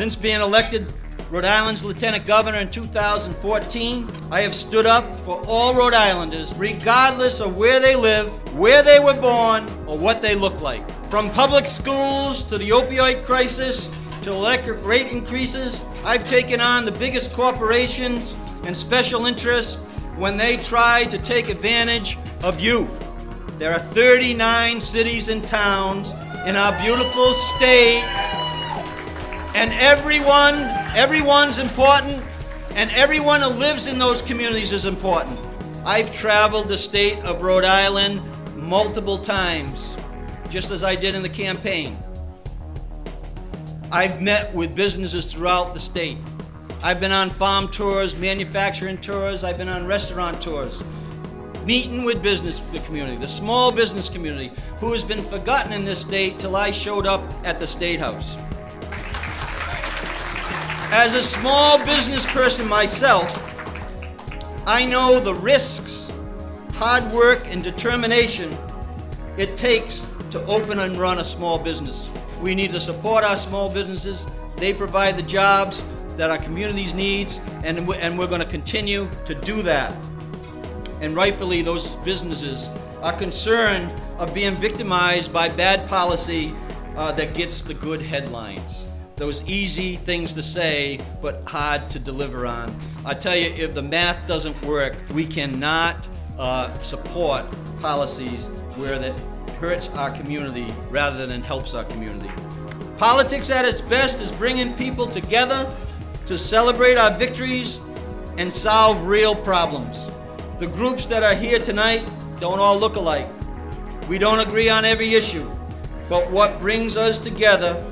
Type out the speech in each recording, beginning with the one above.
Since being elected Rhode Island's Lieutenant Governor in 2014, I have stood up for all Rhode Islanders, regardless of where they live, where they were born, or what they look like. From public schools to the opioid crisis to electric rate increases, I've taken on the biggest corporations and special interests when they try to take advantage of you. There are 39 cities and towns in our beautiful state, and everyone, everyone's important, and everyone who lives in those communities is important. I've traveled the state of Rhode Island multiple times, just as I did in the campaign. I've met with businesses throughout the state. I've been on farm tours, manufacturing tours, I've been on restaurant tours, meeting with business the community, the small business community, who has been forgotten in this state till I showed up at the State House. As a small business person myself, I know the risks, hard work, and determination it takes to open and run a small business. We need to support our small businesses. They provide the jobs that our communities needs, and, and we're going to continue to do that. And rightfully, those businesses are concerned of being victimized by bad policy uh, that gets the good headlines those easy things to say but hard to deliver on. I tell you, if the math doesn't work, we cannot uh, support policies where that hurts our community rather than helps our community. Politics at its best is bringing people together to celebrate our victories and solve real problems. The groups that are here tonight don't all look alike. We don't agree on every issue. But what brings us together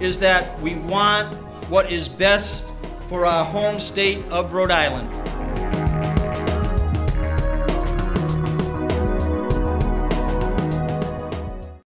is that we want what is best for our home state of Rhode Island.